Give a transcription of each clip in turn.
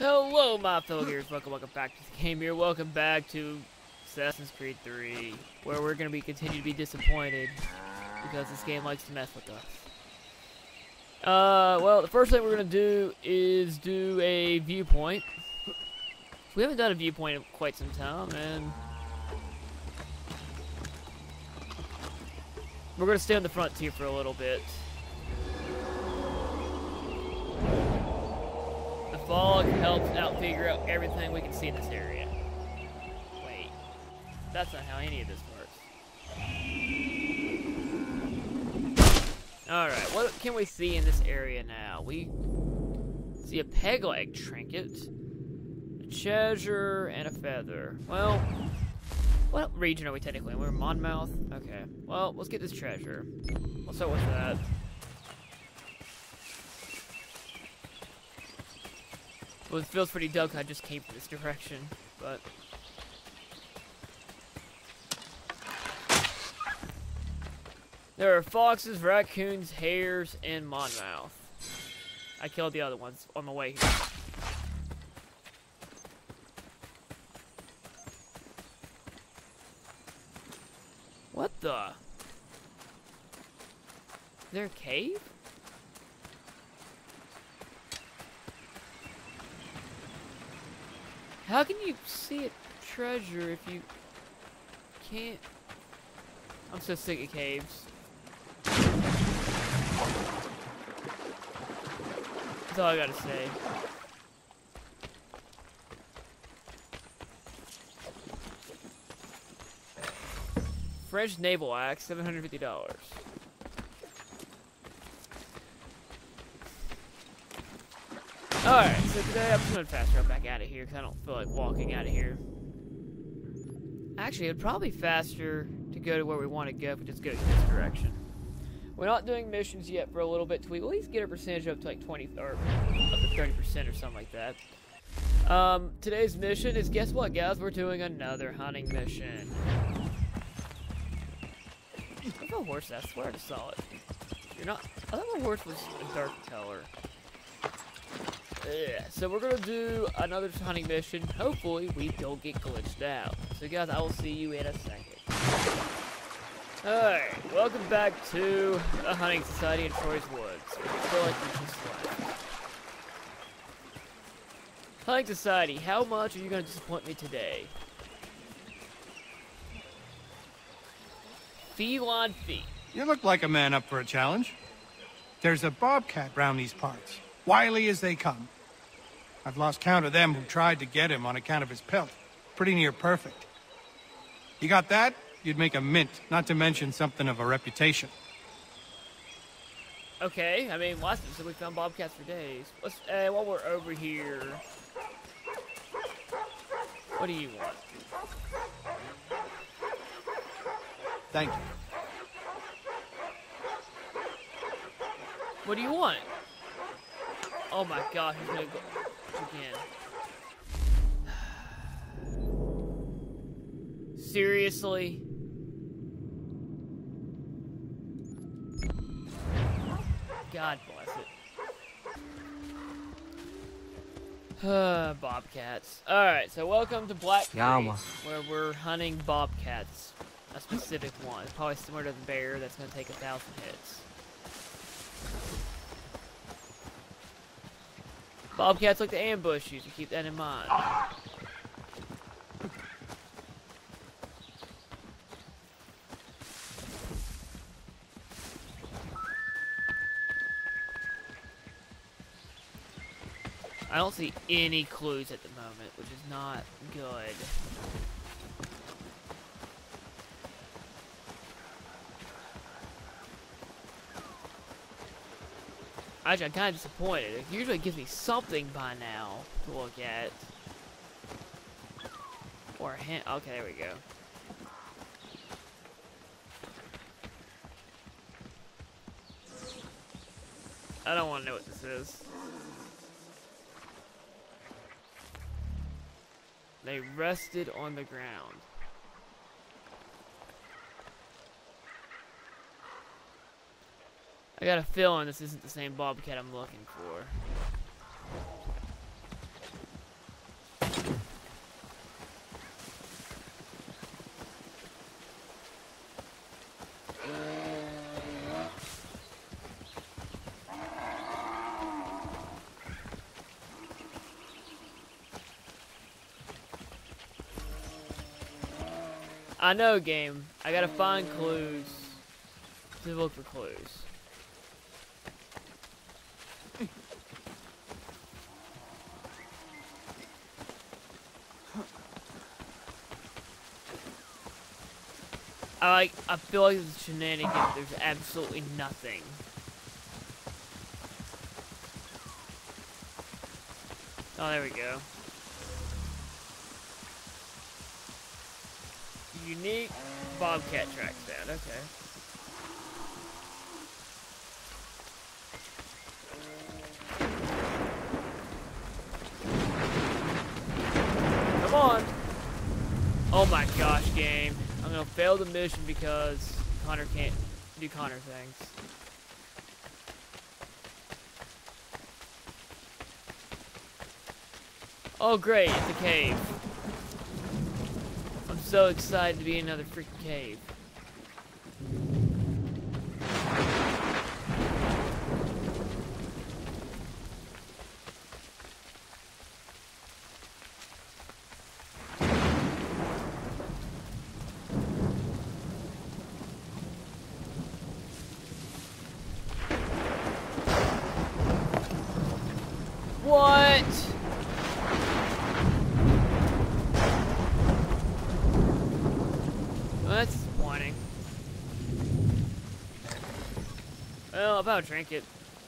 Hello, my fellow gamers. Welcome, welcome back to the game here. Welcome back to Assassin's Creed 3, where we're going to be continue to be disappointed because this game likes to mess with us. Uh, well, the first thing we're going to do is do a viewpoint. We haven't done a viewpoint in quite some time, and we're going to stay on the frontier for a little bit. Fog helps out figure out everything we can see in this area. Wait, that's not how any of this works. Alright, what can we see in this area now? We see a peg leg trinket, a treasure, and a feather. Well, what region are we technically in? We're in Monmouth? Okay, well, let's get this treasure. Let's start with that. Well, it feels pretty 'cause I just came from this direction, but... There are foxes, raccoons, hares, and Monmouth. I killed the other ones on the way here. What the? Is there a cave? How can you see a treasure if you can't? I'm so sick of caves. That's all I gotta say. French naval axe, $750. Alright, so today I'm just gonna fast travel back out of here because I don't feel like walking out of here. Actually, it'd probably be faster to go to where we want to go if we just go in this direction. We're not doing missions yet for a little bit till we at least get a percentage up to like 20 or up to 30% or something like that. Um, today's mission is guess what, guys? We're doing another hunting mission. Look horse, I swear I just saw it. You're not. I thought the horse was a dark color. Yeah, so we're gonna do another hunting mission. Hopefully, we don't get glitched out. So, guys, I will see you in a second. Alright, welcome back to the Hunting Society in Troy's Woods. Like. Hunting Society, how much are you gonna disappoint me today? Feline feet. You look like a man up for a challenge. There's a bobcat round these parts, wily as they come. I've lost count of them who tried to get him on account of his pelt. Pretty near perfect. You got that? You'd make a mint, not to mention something of a reputation. Okay, I mean, last episode we found bobcats for days. Let's, uh, while we're over here, what do you want? Thank you. What do you want? Oh my god, he's gonna go again. Seriously? God bless it. Uh, bobcats. Alright, so welcome to Black Creek, where we're hunting bobcats. A specific one. Probably similar to the bear that's gonna take a thousand hits. Bobcats like to ambush you, so keep that in mind. I don't see any clues at the moment, which is not good. Actually, I'm kind of disappointed. It usually gives me something by now to look at. Or a hint. Okay, there we go. I don't want to know what this is. They rested on the ground. I got a feeling this isn't the same bobcat I'm looking for. I know, game. I gotta find clues to look for clues. I like. I feel like it's shenanigans. There's absolutely nothing. Oh, there we go. Unique Bobcat track sound. Okay. Game. Fail the mission because Connor can't do Connor things. Oh great, it's a cave. I'm so excited to be in another freaking cave. What? Well, that's disappointing. About drink it.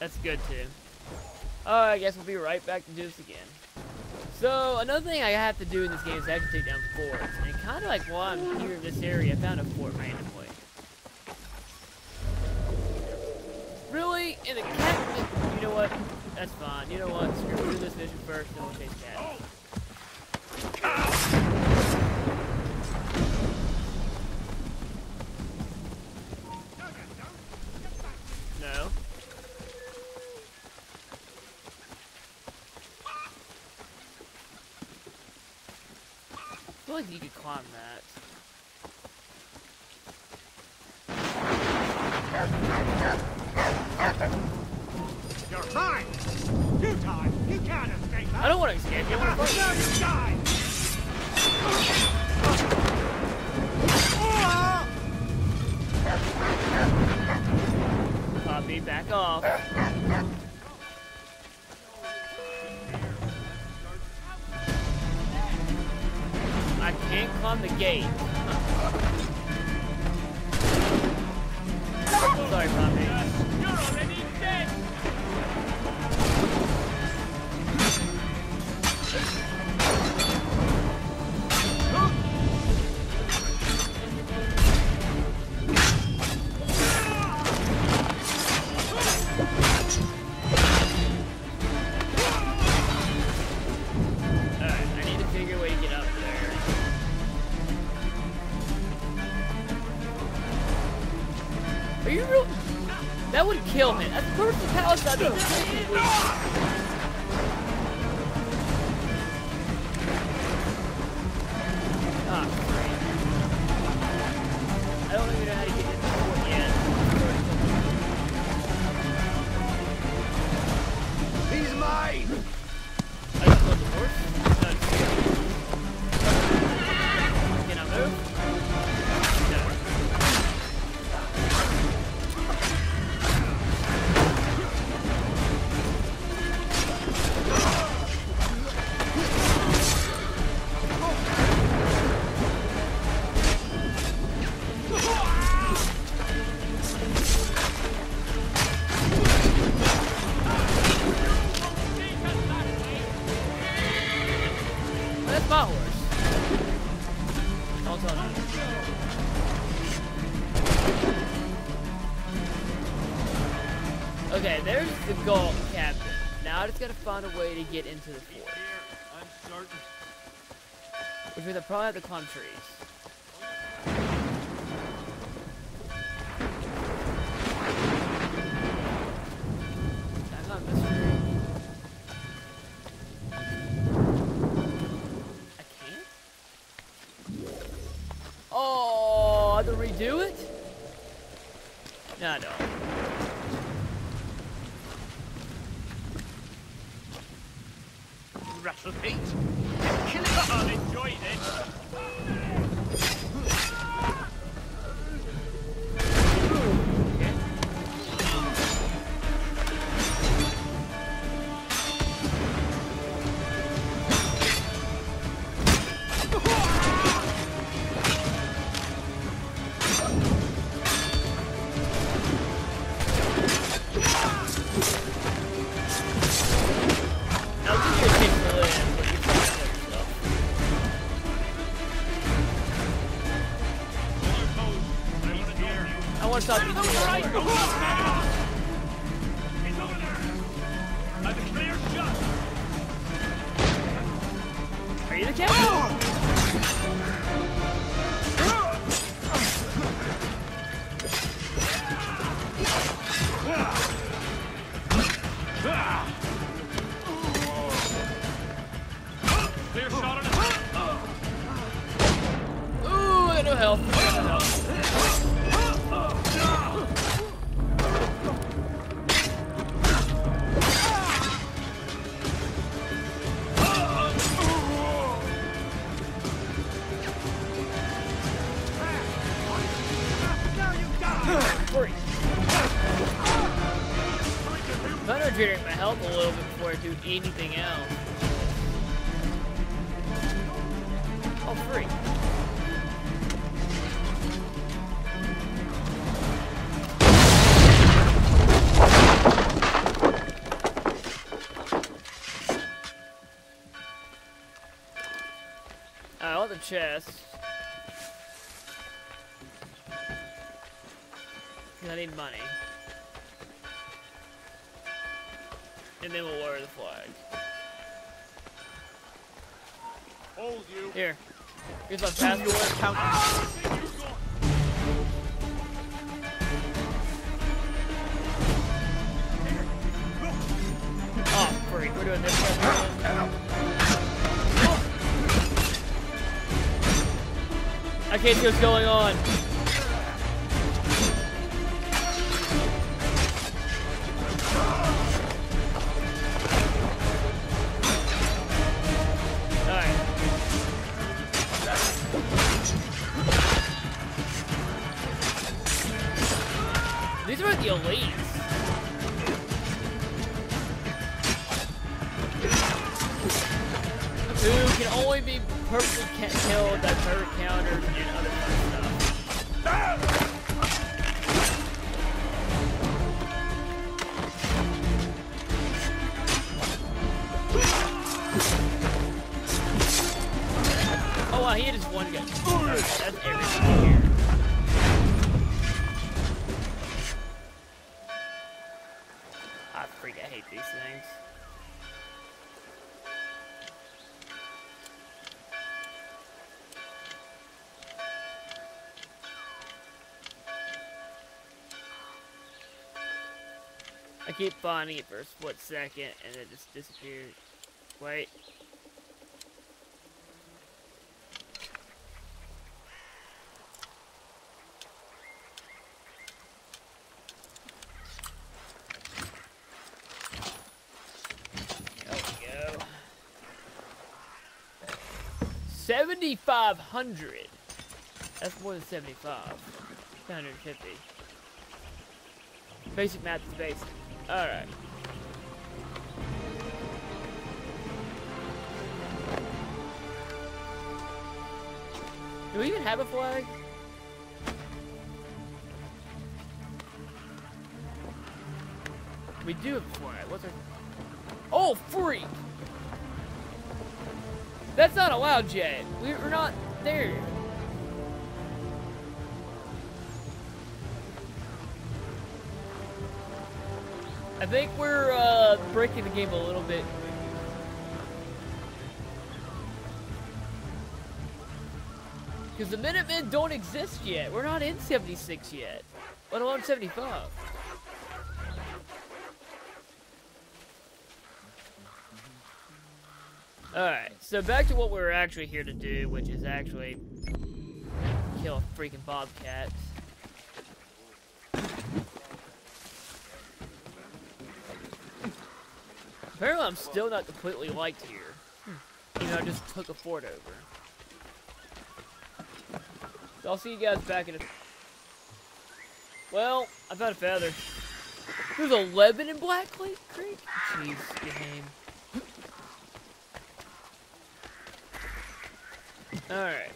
That's good too. Alright, I guess we'll be right back to do this again. So, another thing I have to do in this game is i actually take down forts. And kind of like while I'm here in this area, I found a fort randomly. Really? In the cat? You know what? That's fine. You know what? Screw do this mission first, then we'll chase cat. No. I feel like you Are you real? That would kill him. That's the first palace I've way to get into the fort. Which means I probably have to climb trees. Rattle Pete. Kill it. I'll enjoy this. Are you the captain? Chest. 'Cause I need money. And then we'll lower the flag. Hold you! Here. Here's my passport. Count. Ah! Oh, freak. We're doing this. I can't see what's going on. That's everything here. I freak, hate these things. I keep finding it for a split second and it just disappears. Wait. There we go. 7,500. That's more than 75. 750. Basic math is basic. Alright. Do we even have a flag? We do have a flag. What's our... Oh, freak! That's not allowed yet. We're not there. I think we're uh, breaking the game a little bit. Because the Minutemen don't exist yet. We're not in 76 yet, let alone 75. Alright, so back to what we were actually here to do, which is actually kill a freaking bobcat. Apparently I'm still not completely liked here. Hmm. You know, I just took a fort over. So I'll see you guys back in a... Well, I found a feather. There's 11 in Black Creek? Jeez, game. Alright.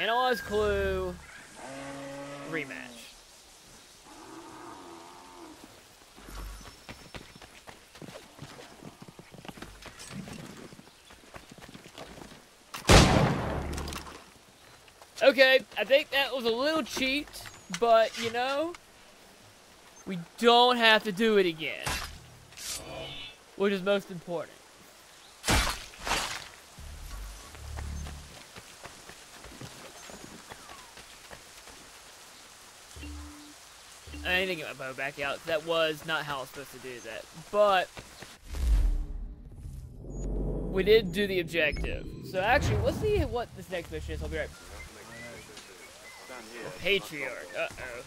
Analyze clue. Rematch. Okay, I think that was a little cheat, but you know, we don't have to do it again. Which is most important. I need to get my bow back out. That was not how I was supposed to do that. But we did do the objective. So actually, let's see what this next mission is. I'll be right oh Patriarch. Uh-oh.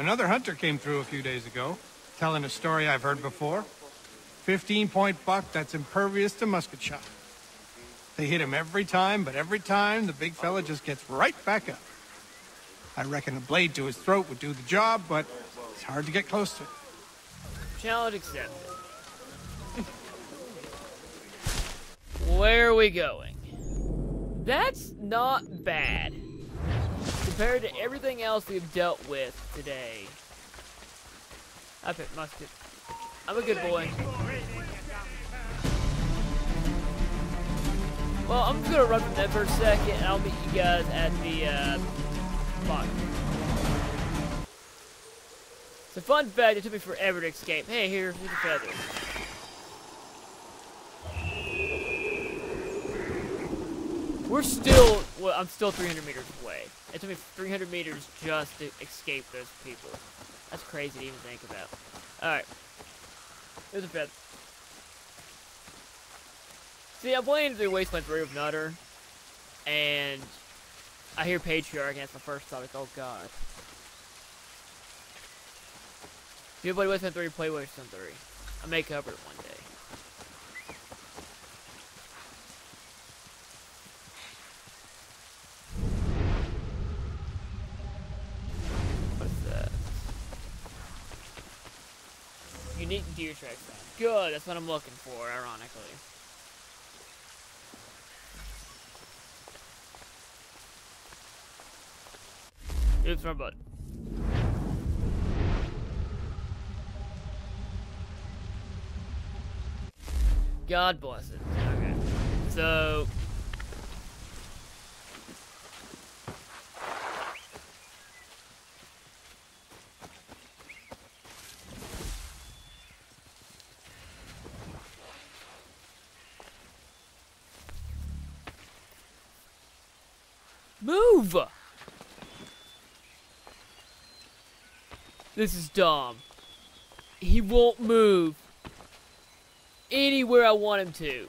Another hunter came through a few days ago, telling a story I've heard before. 15-point buck that's impervious to musket shot. They hit him every time, but every time the big fella just gets right back up. I reckon a blade to his throat would do the job, but it's hard to get close to. Challenge accepted. Where are we going? That's not bad. Compared to everything else we've dealt with today. I picked musket. I'm a good boy. Well, I'm just gonna run from them for a second, and I'll meet you guys at the, uh. It's a fun fact, it took me forever to escape. Hey, here, here's a feather. We're still, well, I'm still 300 meters away. It took me 300 meters just to escape those people. That's crazy to even think about. Alright. Here's a feather. See, I'm playing through Wasteland 3 with Nutter, and I hear Patriarch, and it's the first thought, oh god. If you play Wasteland 3, play Wasteland 3. I may cover it one day. Unique deer track sound. Good, that's what I'm looking for, ironically. It's my butt. God bless it. Okay. So. Move! This is dumb. He won't move anywhere I want him to.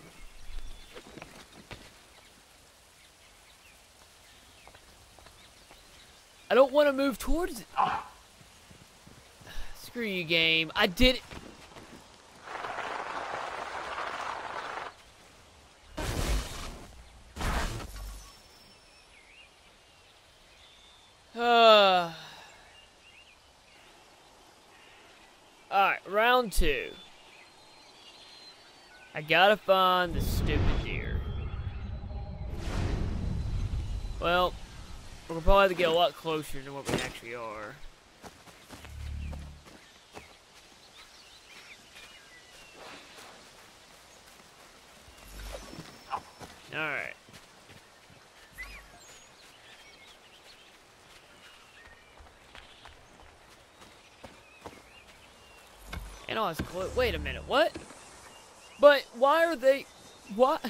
I don't want to move towards it. Screw you, game. I did it. Uh. Round two. I gotta find the stupid deer. Well, we're gonna probably have to get a lot closer to what we actually are. Alright. And all it's close. Wait a minute, what? But why are they... What?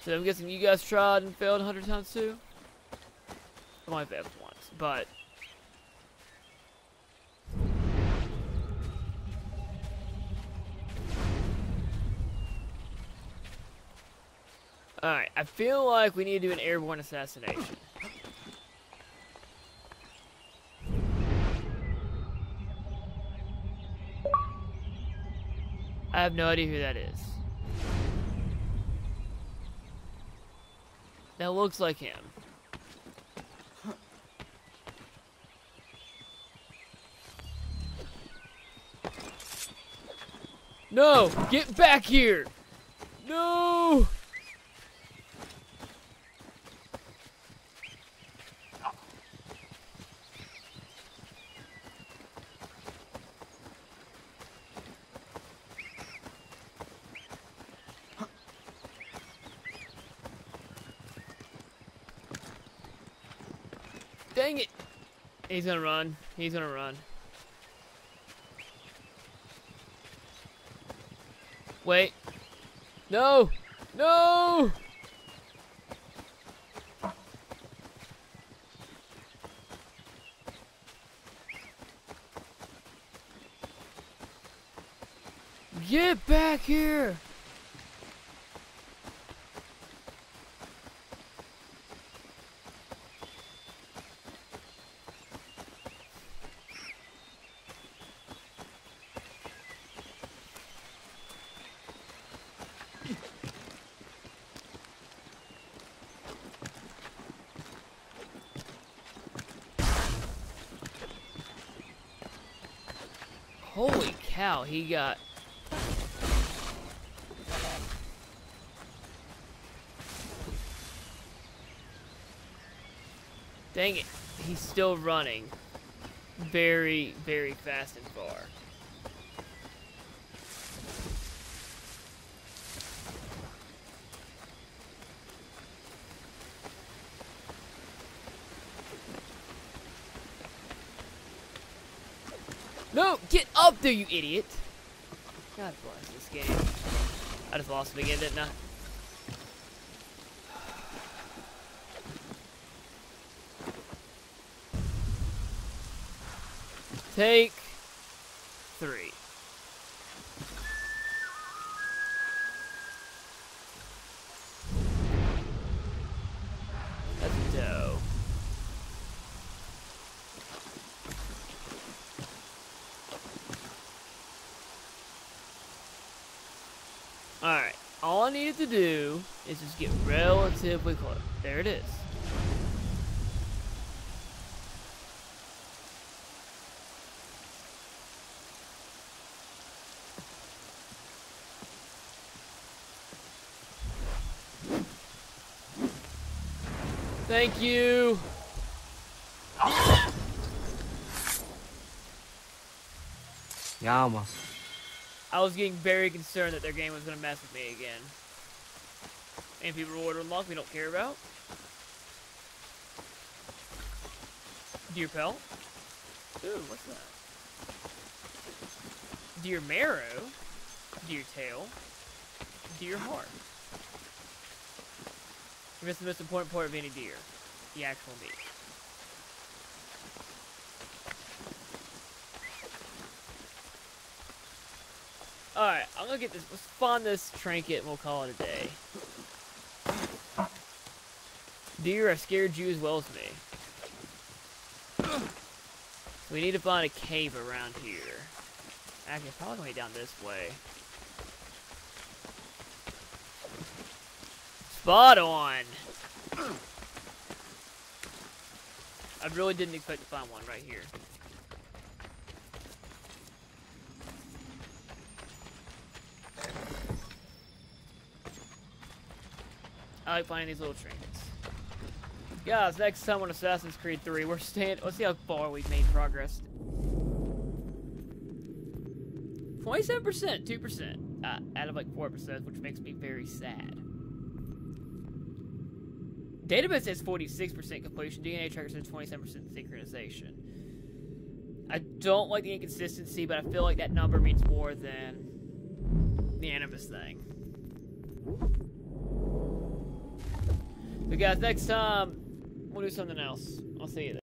So I'm guessing you guys tried and failed a hundred times too? I only failed once, but... Alright, I feel like we need to do an airborne assassination. I have no idea who that is. That looks like him. No! Get back here! No! Dang it! He's gonna run. He's gonna run. Wait. No! No! Get back here! Cow, he got... Dang it, he's still running. Very, very fast and far. No, there, you idiot! God bless this game. I just lost it again, didn't I? Take Alright, all I needed to do is just get relatively close. There it is. Thank you. Yama. I was getting very concerned that their game was going to mess with me again. And MP reward unlock we don't care about. Deer pelt. Ooh, what's that? Deer marrow. Deer tail. Deer heart. You missed the most important part of any deer. The actual meat. Alright, I'm gonna get this. Let's find this trinket and we'll call it a day. Deer have scared you as well as me. We need to find a cave around here. Actually, it's probably gonna be down this way. Spot on! I really didn't expect to find one right here. I like finding these little trinkets. Guys, next time on Assassin's Creed 3, we're staying. Let's see how far we've made progress. 27%, 2%, uh, out of like 4%, which makes me very sad. Database says 46% completion, DNA tracker says 27% synchronization. I don't like the inconsistency, but I feel like that number means more than the Animus thing. But guys, next time, we'll do something else. I'll see you then.